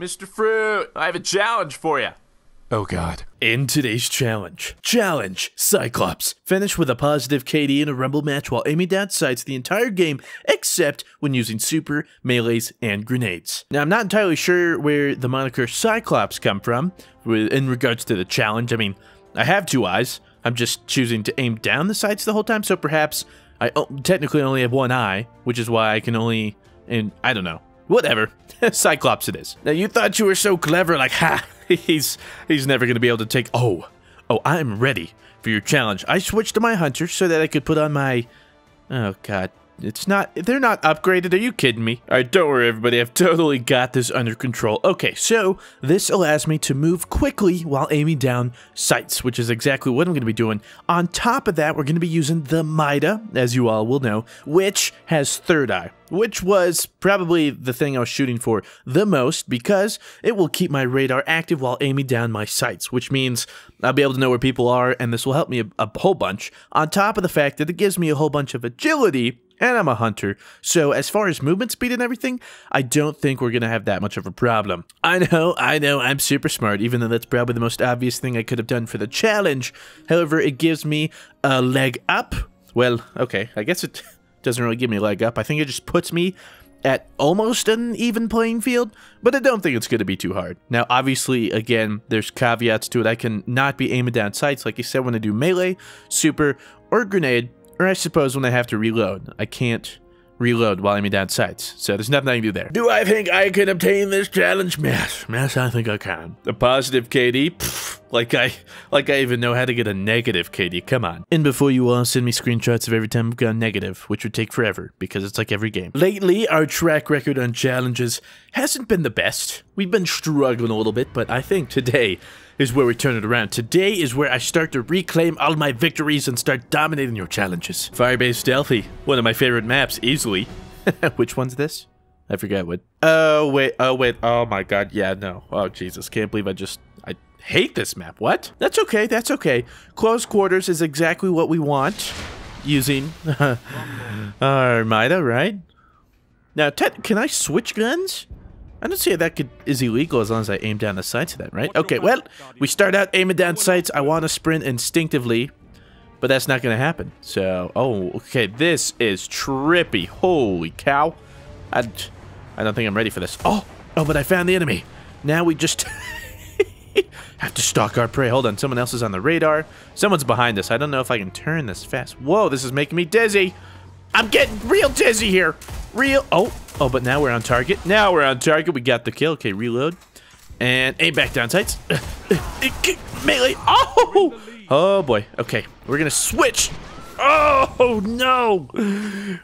Mr. Fruit, I have a challenge for you. Oh god. In today's challenge, challenge Cyclops. Finish with a positive KD in a rumble match while aiming down sights the entire game, except when using super, melees, and grenades. Now, I'm not entirely sure where the moniker Cyclops come from in regards to the challenge. I mean, I have two eyes. I'm just choosing to aim down the sights the whole time, so perhaps I technically only have one eye, which is why I can only, and I don't know. Whatever. Cyclops it is. Now, you thought you were so clever, like, ha! he's he's never to be able to take... Oh, oh, I'm ready for your challenge. I switched to my hunter so that I could put on my... Oh, God. It's not, they're not upgraded. Are you kidding me? All right, don't worry, everybody. I've totally got this under control. Okay, so this allows me to move quickly while aiming down sights, which is exactly what I'm going to be doing. On top of that, we're going to be using the Mida, as you all will know, which has third eye, which was probably the thing I was shooting for the most because it will keep my radar active while aiming down my sights, which means I'll be able to know where people are, and this will help me a, a whole bunch. On top of the fact that it gives me a whole bunch of agility and I'm a hunter. So as far as movement speed and everything, I don't think we're going to have that much of a problem. I know, I know, I'm super smart, even though that's probably the most obvious thing I could have done for the challenge. However, it gives me a leg up. Well, okay, I guess it doesn't really give me a leg up. I think it just puts me at almost an even playing field, but I don't think it's going to be too hard. Now, obviously, again, there's caveats to it. I can not be aiming down sights, like you said, when I do melee, super, or grenade, or I suppose when I have to reload. I can't reload while I'm in down sights, so there's nothing I can do there. Do I think I can obtain this challenge? Yes, yes, I think I can. A positive KD? Pfft, like I, like I even know how to get a negative KD, come on. And before you all send me screenshots of every time I've gone negative, which would take forever, because it's like every game. Lately, our track record on challenges hasn't been the best. We've been struggling a little bit, but I think today, is where we turn it around. Today is where I start to reclaim all my victories and start dominating your challenges. Firebase Delphi, one of my favorite maps, easily. Which one's this? I forget what. Oh, wait. Oh, wait. Oh, my God. Yeah, no. Oh, Jesus. Can't believe I just... I hate this map. What? That's okay. That's okay. Close quarters is exactly what we want using Armida, right? Now, can I switch guns? I don't see how that could is illegal as long as I aim down the sights of that, right? Okay, well, we start out aiming down sights. I want to sprint instinctively, but that's not going to happen. So, oh, okay, this is trippy. Holy cow. I, I don't think I'm ready for this. Oh, oh, but I found the enemy. Now we just have to stalk our prey. Hold on, someone else is on the radar. Someone's behind us. I don't know if I can turn this fast. Whoa, this is making me dizzy. I'm getting real dizzy here. Real. Oh, oh, but now we're on target. Now we're on target. We got the kill. Okay, reload. And aim back down sights. Melee. Oh! Oh, boy. Okay, we're to switch. Oh, no.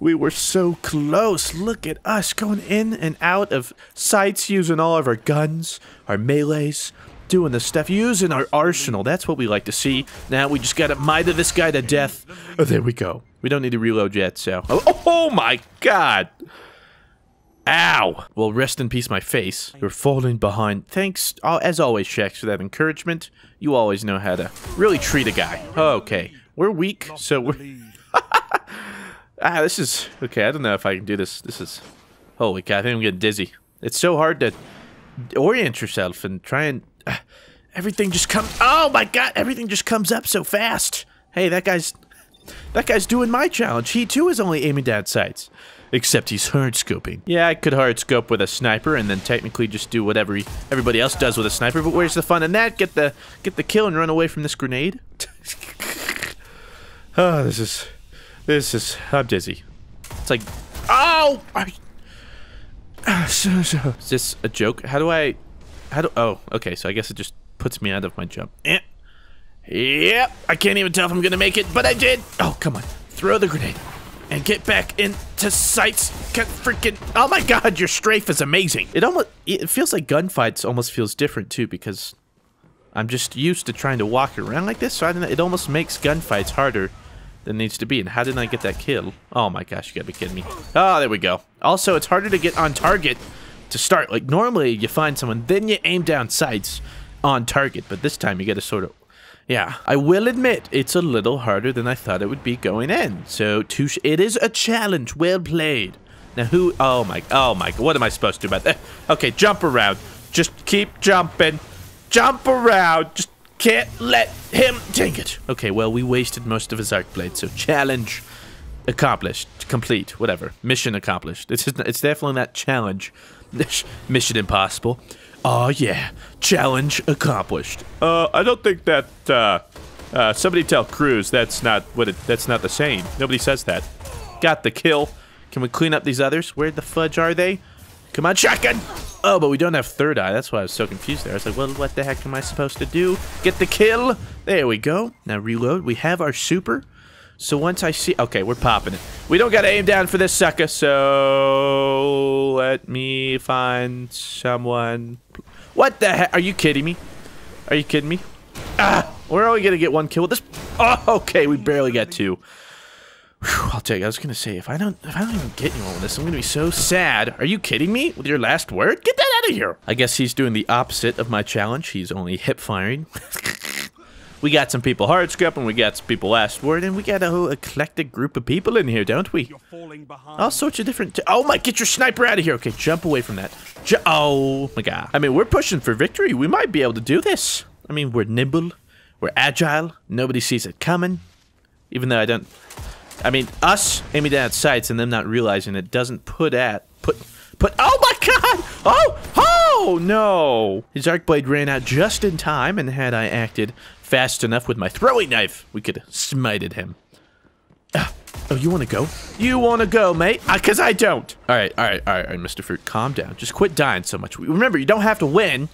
We were so close. Look at us going in and out of sights using all of our guns, our melees, doing the stuff, using our arsenal. That's what we like to see. Now we just got to miter this guy to death. Oh, there we go. We don't need to reload yet, so... Oh, oh my god! Ow! Well, rest in peace, my face. You're falling behind. Thanks, uh, as always, Shaxx, for that encouragement. You always know how to really treat a guy. Okay. We're weak, so we're... ah, this is... Okay, I don't know if I can do this. This is... Holy cow, I think I'm getting dizzy. It's so hard to orient yourself and try and... Uh, everything just comes... Oh my god, everything just comes up so fast. Hey, that guy's... That guy's doing my challenge. He too is only aiming down sights. Except he's hard scoping. Yeah, I could hard scope with a sniper and then technically just do whatever everybody else does with a sniper, but where's the fun in that? Get the get the kill and run away from this grenade? oh, this is this is I'm dizzy. It's like Oh so, so. Is this a joke? How do I how do oh, okay, so I guess it just puts me out of my jump. Eh. Yep, I can't even tell if I'm gonna make it, but I did. Oh, come on. Throw the grenade. And get back into sights. Freaking. Oh my god, your strafe is amazing. It almost. It feels like gunfights almost feels different too because I'm just used to trying to walk around like this, so I don't know. It almost makes gunfights harder than it needs to be. And how did I get that kill? Oh my gosh, you gotta be kidding me. Oh, there we go. Also, it's harder to get on target to start. Like, normally you find someone, then you aim down sights on target, but this time you get to sort of yeah, I will admit it's a little harder than I thought it would be going in. So touche, it is a challenge. Well played. Now who? Oh my! Oh my! What am I supposed to do about that? Okay, jump around. Just keep jumping. Jump around. Just can't let him. Dang it. Okay, well, we wasted most of his arc blade, so challenge accomplished. Complete. Whatever. Mission accomplished. It's, just, it's definitely not challenge. Mission impossible. Oh, yeah. Challenge accomplished. Uh, I don't think that, uh, uh, somebody tell Cruz that's not what it, that's not the same. Nobody says that. Got the kill. Can we clean up these others? Where the fudge are they? Come on, shotgun! Oh, but we don't have third eye. That's why I was so confused there. I was like, well, what the heck am I supposed to do? Get the kill! There we go. Now reload. We have our super. So once I see... Okay, we're popping it. We don't got to aim down for this sucker, so... Let me find someone... What the heck? Are you kidding me? Are you kidding me? Ah! We're only going to get one kill with this... Oh, okay, we barely got two. Whew, I'll tell you, I was gonna say, if I don't if I don't even get anyone with this, I'm gonna be so sad. Are you kidding me? With your last word? Get that out of here! I guess he's doing the opposite of my challenge. He's only hip firing. we got some people hard and we got some people last word, and we got a whole eclectic group of people in here, don't we? All sorts of different. oh my! Get your sniper out of here! Okay, jump away from that. Ju oh my god! I mean, we're pushing for victory. We might be able to do this. I mean, we're nimble, we're agile. Nobody sees it coming. Even though I don't I mean, us aiming down at sights and them not realizing it doesn't put at put put. Oh my God! Oh oh no! His arc blade ran out just in time, and had I acted fast enough with my throwing knife, we could have smited him. Uh, oh, you want to go? You want to go, mate? Because uh, I don't. All right, all right, all right, all right, Mr. Fruit, calm down. Just quit dying so much. Remember, you don't have to win.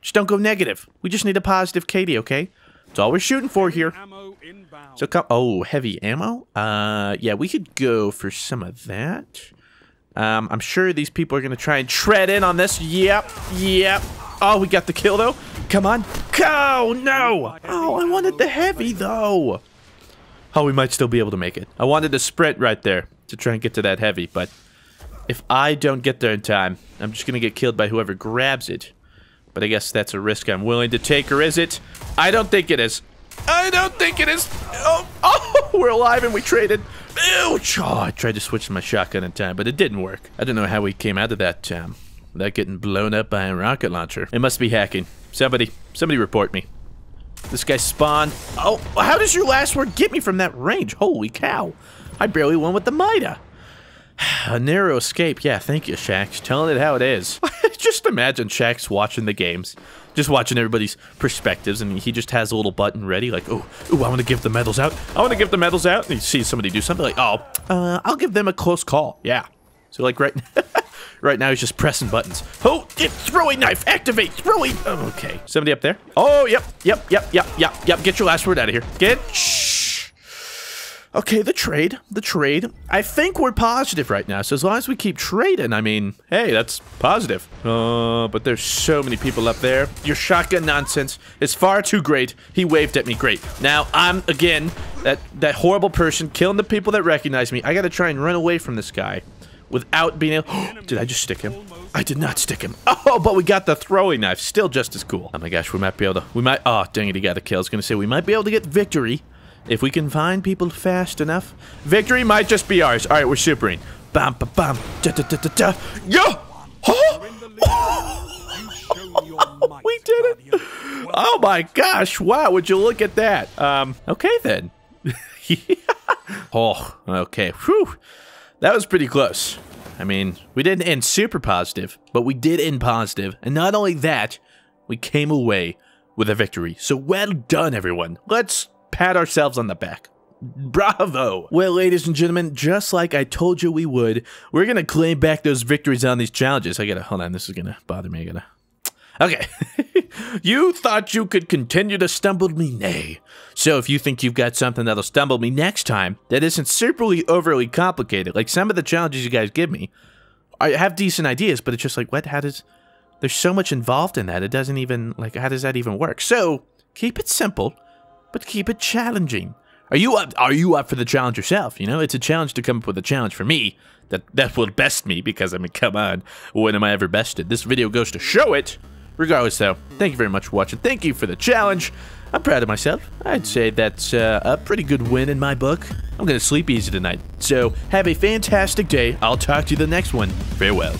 Just don't go negative. We just need a positive KD, okay? That's all we're shooting for here. So come. Oh, heavy ammo. Uh, yeah, we could go for some of that. Um, I'm sure these people are gonna try and tread in on this. Yep, yep. Oh, we got the kill though. Come on. Go! No! Oh, I wanted the heavy though. Oh, we might still be able to make it. I wanted to sprint right there to try and get to that heavy, but if I don't get there in time, I'm just gonna get killed by whoever grabs it. But I guess that's a risk I'm willing to take, or is it? I don't think it is. I don't think it is. Oh, oh we're alive and we traded. Ouch! Oh, I tried to switch to my shotgun in time, but it didn't work. I don't know how we came out of that, um, without getting blown up by a rocket launcher. It must be hacking. Somebody, somebody report me. This guy spawned. Oh, how does your last word get me from that range? Holy cow. I barely won with the Mida. A narrow escape. Yeah, thank you, Shaxx. Telling it how it is. just imagine Shaxx watching the games, just watching everybody's perspectives, and he just has a little button ready, like, oh, ooh, I want to give the medals out. I want to give the medals out. And he sees somebody do something like, oh, uh, I'll give them a close call. Yeah. So like right, right now he's just pressing buttons. Oh, get throwing knife, activate, throwing. Oh, okay. Somebody up there. Oh, yep, yep, yep, yep, yep, yep. Get your last word out of here. Get. Shh. Okay, the trade, the trade. I think we're positive right now. So as long as we keep trading, I mean, hey, that's positive. Uh, but there's so many people up there. Your shotgun nonsense is far too great. He waved at me. Great. Now I'm again that that horrible person killing the people that recognize me. I got to try and run away from this guy without being able. did I just stick him? I did not stick him. Oh, but we got the throwing knife. Still just as cool. Oh my gosh, we might be able to. We might. Oh, dang it, he got a kill. I was gonna say we might be able to get victory if we can find people fast enough, victory might just be ours. All right, we're supering. Bam, bam, bam. Da, da, da, da, da. Yo! Huh? we did it! Oh my gosh! Wow, would you look at that? Um, okay then. oh, okay. Whew. That was pretty close. I mean, we didn't end super positive, but we did end. And not only that, we came away with a victory. So well done, everyone. Let's pat ourselves on the back. Bravo! Well, ladies and gentlemen, just like I told you we would, we're gonna claim back those victories on these challenges. I gotta, hold on, this is gonna bother me. I gotta. Okay. you thought you could continue to stumble me? Nay. So if you think you've got something that'll stumble me next time, that isn't superly overly complicated, like some of the challenges you guys give me, I have decent ideas, but it's just like, what? How does. There's so much involved in that, it doesn't even, like, how does that even work? So, keep it simple but keep it challenging. Are you up? Are you up for the challenge yourself? You know, it's a challenge to come up with a challenge for me that that will best me because I mean, come on, when am I ever bested? This video goes to show it. Regardless, though, thank you very much for watching. Thank you for the challenge. I'm proud of myself. I'd say that's uh, a pretty good win in my book. I'm gonna sleep easy tonight. So have a fantastic day. I'll talk to you the next one. Farewell.